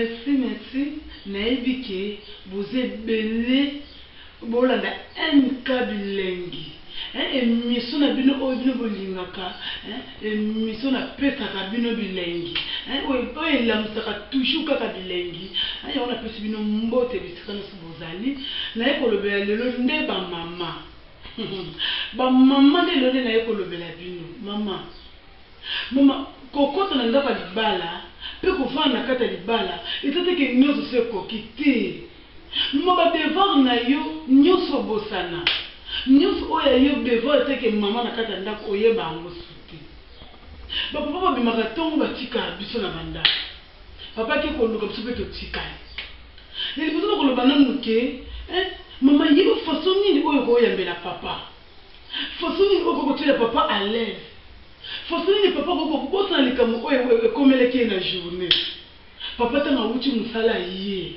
Merci merci nayebi ke boza ebele bolanda MK bilengi hein emission na bino oyo bino bolingaka hein emission na pesaka bino bilengi hein oyo elamusaka toujours kaka bilengi hein yango na pesi bino mbote bisika nionso bozali naye kolobela lelo nde ba maman ba maman nde lelo nde naye kolobela bino maman Mama, kokota na ndako ya libala mpe kofanda na kati ya libala eza te ke nionso esi ekoki te. Mama, ba devoir na yo nionso obosana. Nionso oyo ya yo devoir eza ke mama na kati ya ndako oyeba yango su te. Ba papa babimaka tongo batika biso na ba ndako. Papa ake koluka biso mpe totikali. Ya liboso nakoloba nanu ke eh mama yeba façon nini oyo okoyambela papa. Façon nini oyo okoki kotiela papa à l'aise? Façon nini papa akoki kobosana likambo oyo ekomelaki ye na journee? Papa tango awuti musala aye.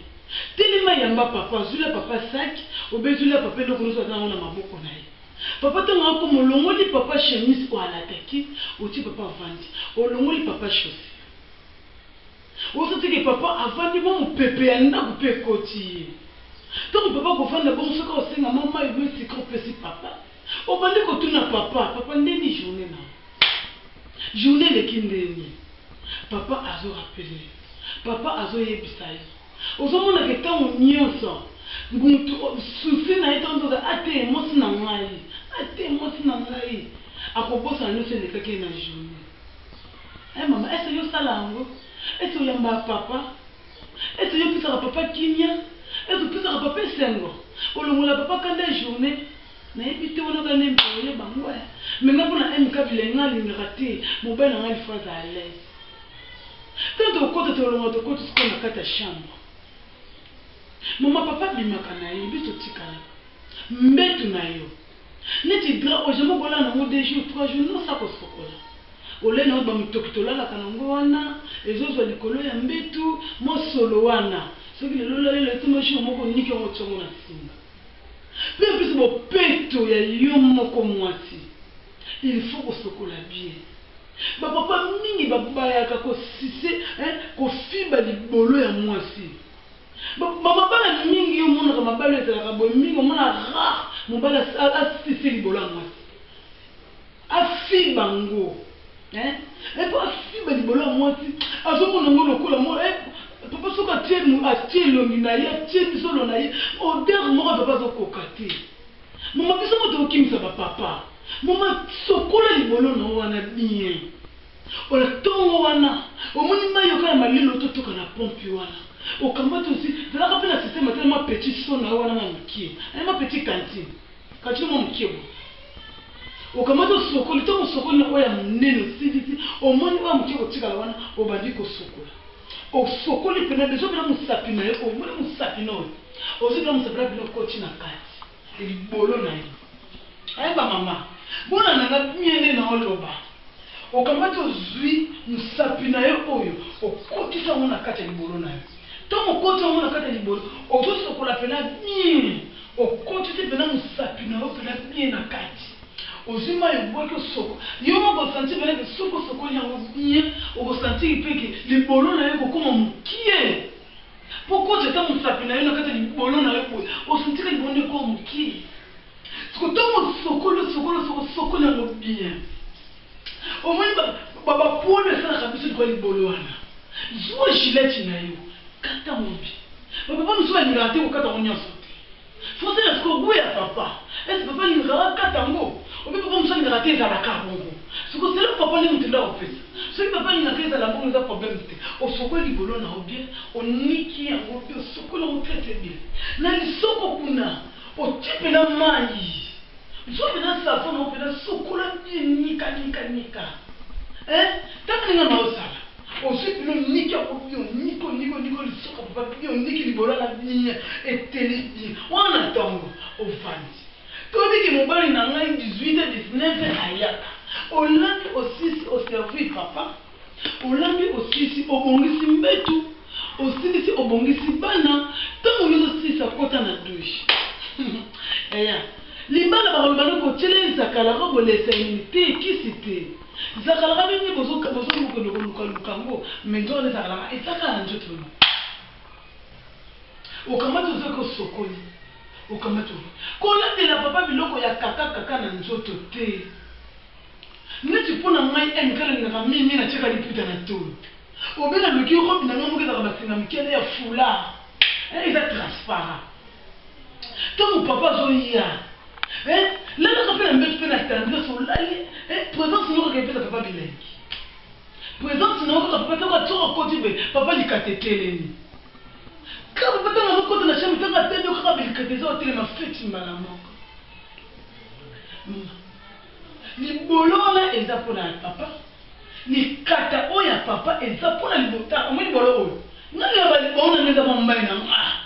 Telema yamba papa, zuela papa sac ou bien zuela papa eloko nioso aza na yango na maboko na ye. Papa tango akoma olongoli papa chemise oyo alataki otie papa avandi. Olongoli papa chaussure. Ozo te ke papa avandi mwa mupepe ya ndaku pe ekoti ye tangu papa akovanda bongo soki aosenga mwa mayi ou bien sucre opesi papa obandi kotuna papa papa ndeni journee na yo journee eleki ndeni papa azo rappeler papa azo yebisa yo ozo mona ke tangu nionso mutu souci na ye tangu nionso aza atee mwasi na ngai atee mwasi na ngai akobosana nionso elekaki ye na journee. Eh maman est ce yo osala yango est ce oyambaka papa est ce yo opesaka papa kimia est ce opesaka papa esengo olongola papa kanda journee nayebi te wana kanda impoli oyeba yango eh mais nga pona MK bilengi nga alingaka te mobali na nga il faut azala à l'aise tant tokokota tolongola tokoti sikoyo na kati ya chambre maman papa abimaka naye biso totikalaka mbetu nayo Neti drap oyo jamais okolala nango deux jours trois jours non osa kosokola olali nango ba mutoki tolalaka nango wana ezo zua likolo ya mbetu mosolo wana soki lelo olali lelo te jour moko oniki yango otia yango na singa pe en plus bopeto ya yo moko muasi il faut kosokola bien ba papa mingi babayaka ko sucer hein kofiba libolo ya muasi. Ba mabala mingi yo monaka mabala oyo ezalaka boye mingi omona rare mobali a siffle libolo ya mwasi a fiba ngo hein eh po a fiba libolo ya mwasi azo mona ngo lokola mwa eh papa soki a tie a tie elongi na ye a tie zolo na ye odeur moko ya papa azo koka te mama biso moko toko kimisa ba papa mama sokola libolo na yo wana bien. Mpo na ntongo wana, omoni mai yoka ya malili oto toka na pompi wana. Okamati osi zalaka mpe na système ata na mwa petit seau na yo wana mwa mokie, hein, mwa petit cantine, cantine mwa mokie boye. Okamati osokoli, ntango osokoli na oyo ya monene osilisi, omoni oyo ya mokie ekotikala wana, obandi kosokola. Osokoli mpenza dejà mpe na mosapi na yo, omoni mosapi na oyo, ozwi mpenza mosapi na bino okoti na kati. C'est libolo na yo. Hein ba mama bona nanga bien nde nao loba okamati ozui musapi na yo oyo okotisi yango na kati ya libolo na yo tango okoti yango na kati ya libolo ozo sokola pena bien okotisi pena musapi na yo pena bien na kati ozui mayi obuaki osoko yo moko oko sentir pena ke soki osokoli yango bien oko sentir pe ke libolo na yo ekokoma mukie Po kotya ata mosapi na yo na kati ya libolo na yo boye, o sentire libolo na yo ekoa moke. Sikoyo tango osokoli, osokoli, osokoli, osokoli yango bien, omoni ba, ba, ba-poils esalaka biso likolo ya libolo wana. Zua gilette na yo, kata yango bien. Ba-papa mosusu balingaka te kokata yango nyonso te. Français na sikoyo gout ya papa est ce que papa alingaka ba kata yango ou bien papa mususu alingaka te ezala ka bongo sikoyo selon papa nde mutu nde ako pesa soki papa alingaka ezala bongo eza problème te osokoli libolo na yo bien oniki yango bien osokoli yango très très bien na lisoko kuna otie pena mayi zua pena savon na yo pena sokola bien nika nika nika eeh tala ndenge na yo sala. Ozui bino niki ya ko bio niko niko niko lisoko papa bio niki libola na bien eteli bien wana na tongo ovandi toyebi ke mobali na ngai 18 ans 19 ans ayaka olambi osisi o servir papa olambi osisi obongisi mbetu osilisi obongisi bana tango yo ozo silisa kota na douche yaya libala bakoloba noko otiela ye nzakala robe olesa ye nini te kisi te. Zakalaka ndenge bozo bozo mokende koluka luka yango mais nzoka nde zakalaka eza kaka na nzoto na moto okamati ozo ke osokoli okamati ozo kolatela papa biloko ya kaka kaka na nzoto te neti mpo na ngai MK nalingaka mimi natiaka liputa na tolo obe naluki robe na ngai moko ezalaka basinga mike nde ya foulard eh eza transparent Tango papa azo ya eh lalaka pe na mbetu pe na tendresse olali eh presence nayo kaka epesa papa bilengi presence nayo kaka papa tango soki akoti boye papa likata etelemi kaka papa tango azo kota na chambre tango atandi yo kaka bilikata eza otelema feti mbala moko libolo wana eza pona ya papa likata oyo ya papa eza pona libota omoni bolo oyo nani ya balibolo na nga eza mwa mbai na nga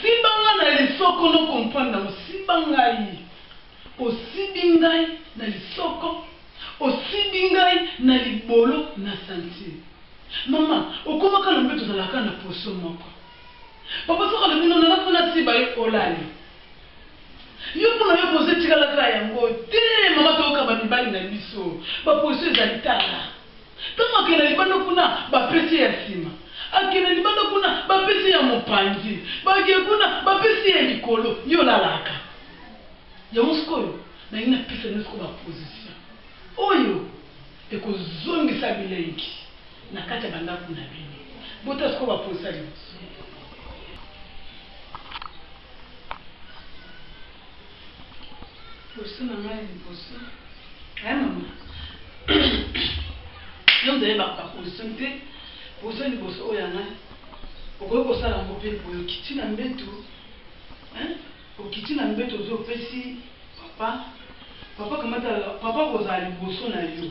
Simba ngai na lisoko no comprendre na yo simba ngai osibi ngai na lisoko osibi ngai na libolo na ceinture maman okoma kaka na mbetu ozalaka kaka na poso moko papa soki alobi no nanga pona siba yo olali yo pona yo poso etikala kaka yango te maman toyoka ba mibali na biso ba position ezali kaka Ntango akenda libanda kuna, bapesi ye ya sima. Akenda libanda kuna, bapesi ye ya mopanzi. Bake kuna, bapesi ye ya likolo. Yo olalaka. Yango sikoyo, nalingi napesa bino sikoyo ba-position oyo ekozongisa bilengi na kati ya bandako na bino. Botala sikoyo ba-position ya liboso. Posa na ngai ya liboso eh mama yo ozali ba ba position te position ya liboso oyo ya ngai okoki kosala yango mpe boye okiti na mbetu eh okiti na mbetu ozo opesi papa papa kamata papa akozala liboso na yo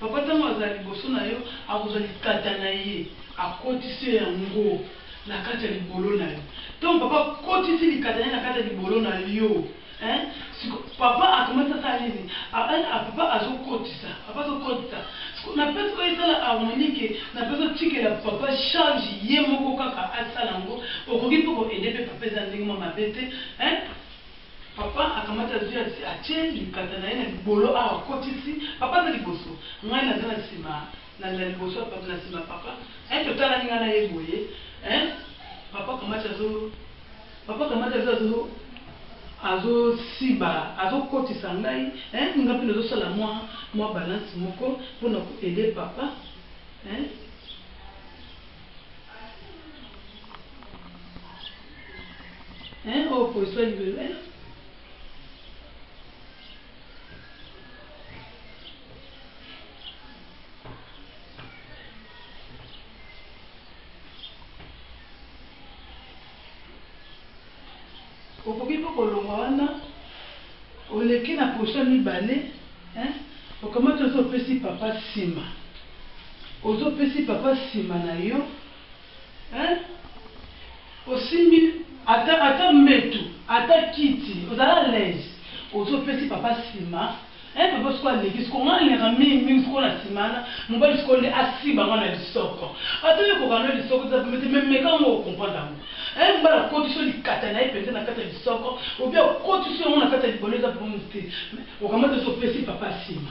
papa ntango azala liboso na yo akozwa likata na ye akotisi yo yango na kati ya libolo nayo tango papa akotisi likata naye na kati ya libolo na yo hein siko papa akamati asala nini a papa azo kotisa papa azo kotisa siko na pesi oyo esala harmonie ke na pesi otikela papa charge ye moko kaka asala yango okoki pe ko aide pe papa eza ndenge mua mabe te hein papa akamati azui atie likata naye na libolo awa akotisi papa aza liboso ngai naza na sima. Nalela liboso bato na sima papa eh totalani nga na ye boye eh papa kamati azo papa kamati azo azo azo siba azo kotisa ngai eh nga pe nazo sala mwa mwa balance moko pona ko aider papa eh eh oyo position libelo eh. Okoki pe kolongwa wana, oleki na position ya mibale, eh, okamati ozo opesi Papa sima. Ozo opesi Papa sima na yo. Hein osimbi ata ata mbetu ata kiti ozali à l'aise ozo pesi papa sima hein papa sikoyo aleki sikoyo ngai nalingaka mingi mingi sikoyo na sima wana mobali sikoyo nde asiba ngai na lisoko ata yo ekoka na yo lisoko eza pembe te mais meka yango oko comprendre yango hein mobali akotisi yo likata na ye penza na kati ya lisoko ou bien akotisi yo yango na kati ya libolo eza problème te mais okamati esi opesi papa sima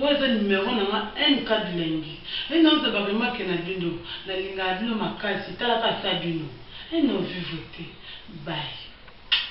Oyo eza numero na nga MK bilengi eh Naoza ba remarque na bino Na lingaka bino makasi Tala kaka sa bino eh Nos vivre te bye.